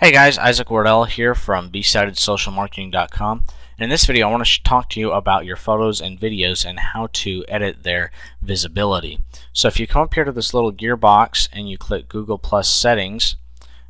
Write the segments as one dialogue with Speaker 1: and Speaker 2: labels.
Speaker 1: Hey guys, Isaac Wardell here from BeSightedSocialMarketing.com. And in this video I want to talk to you about your photos and videos and how to edit their visibility. So if you come up here to this little gear box and you click Google Plus Settings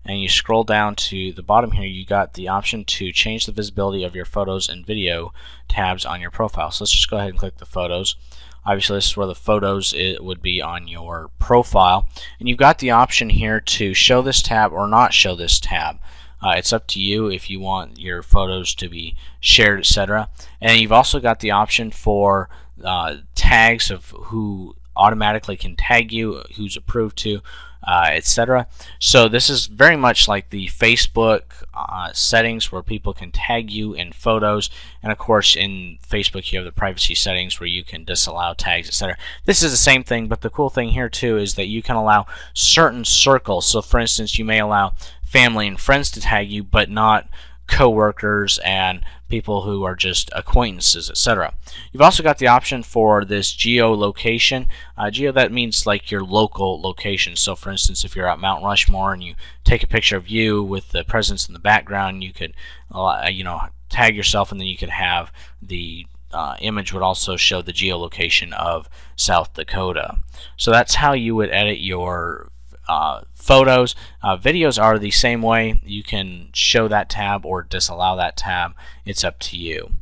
Speaker 1: and you scroll down to the bottom here you got the option to change the visibility of your photos and video tabs on your profile. So let's just go ahead and click the photos. Obviously this is where the photos it would be on your profile and you've got the option here to show this tab or not show this tab. Uh, it's up to you if you want your photos to be shared etc. And you've also got the option for uh, tags of who automatically can tag you, who's approved to, uh, etc. So this is very much like the Facebook uh, settings where people can tag you in photos, and of course in Facebook you have the privacy settings where you can disallow tags, etc. This is the same thing, but the cool thing here too is that you can allow certain circles. So for instance, you may allow family and friends to tag you, but not coworkers and people who are just acquaintances, etc. You've also got the option for this geolocation. Uh, geo that means like your local location. So for instance, if you're at Mount Rushmore and you take a picture of you with the presence in the background, you could uh, you know tag yourself and then you could have the uh, image would also show the geolocation of South Dakota. So that's how you would edit your uh, photos. Uh, videos are the same way. You can show that tab or disallow that tab. It's up to you.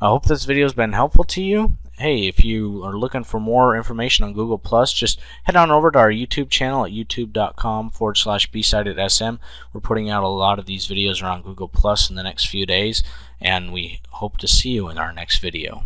Speaker 1: I hope this video has been helpful to you. Hey, if you are looking for more information on Google Plus, just head on over to our YouTube channel at youtube.com forward slash BeSightedSM. We're putting out a lot of these videos around Google Plus in the next few days, and we hope to see you in our next video.